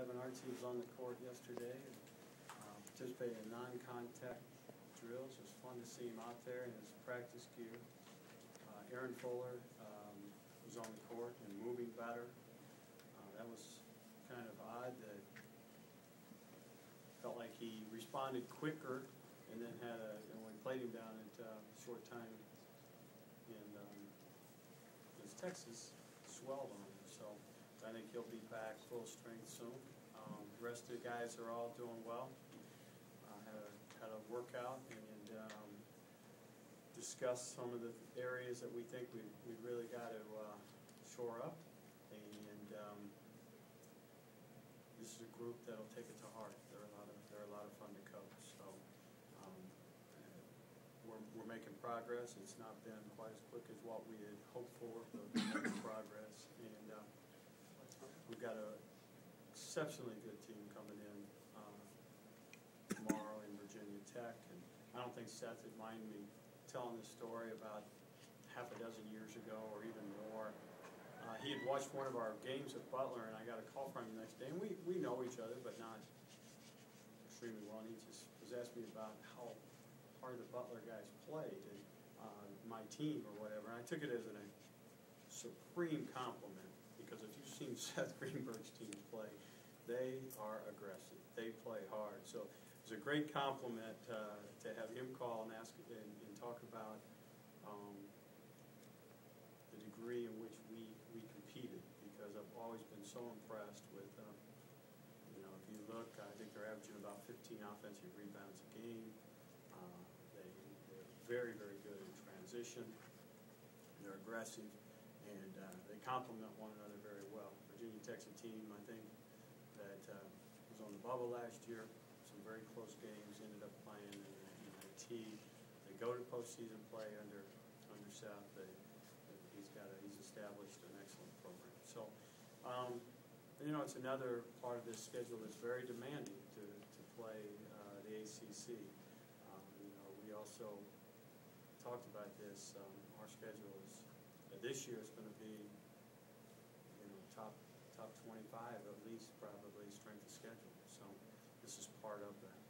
Kevin Artsey was on the court yesterday, and uh, participated in non-contact drills. It was fun to see him out there in his practice gear. Uh, Aaron Fuller um, was on the court and moving better. Uh, That was kind of odd that felt like he responded quicker and then had a, and we played him down at uh, short time in, um, Texas, swelled on him. So I think he'll be back full strength soon. Um, the rest of the guys are all doing well. Uh, had a, had a workout and, um, discussed some of the areas that we think we, we really got to, uh, shore up. And, um, this is a group that'll take it to heart. They're a lot of, they're a lot of fun to coach, so, um, we're, we're making progress. It's not been quite as quick as what we had hoped for, but we're making progress. Got a exceptionally good team coming in, uh, tomorrow in Virginia Tech. And I don't think Seth would mind me telling this story about half a dozen years ago or even more. Uh, he had watched one of our games at Butler, and I got a call from him the next day. And we, we know each other, but not extremely well. And he just was asking me about how hard the Butler guys played and uh, my team or whatever. And I took it as an, a supreme compliment because if you've seen Seth Greenberg's teams play, they are aggressive. They play hard. So it was a great compliment uh, to have him call and ask and, and talk about um, the degree in which we, we competed because I've always been so impressed with, um, you know, if you look, I think they're averaging about 15 offensive rebounds a game. Uh, they, they're very, very good in transition. They're aggressive and uh, they complement one another very well. Virginia Tech's a team, I think, that uh, was on the bubble last year. Some very close games, ended up playing in, in NIT. They go to postseason play under under Seth. They, he's got a, he's established an excellent program. So, um, you know, it's another part of this schedule that's very demanding to, to play uh, the ACC. Um, you know, we also talked about this. Um, our schedule is uh, this year is going to be, you know, top top 25 at least, probably strength of schedule. So this is part of that.